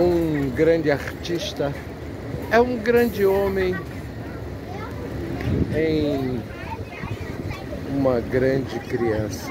um grande artista, é um grande homem em uma grande criança.